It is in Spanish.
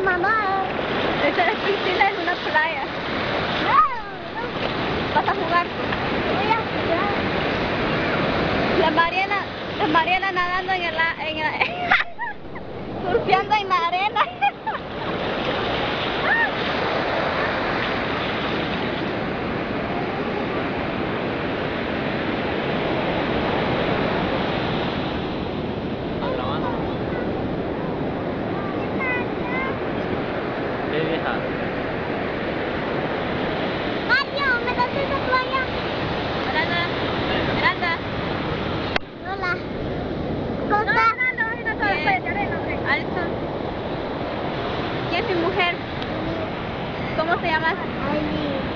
mamá. Esta es piscina en una playa. ¿Vas a jugar? Voy a jugar. La Mariana, la Mariana nadando en el... En el Mario, ¿me das esa toalla? Aranda, Aranda. Hola. ¿Cómo no, no, no, no, no, no, Alison. ¿Quién es mi mujer? ¿Cómo te llamas? Aileen.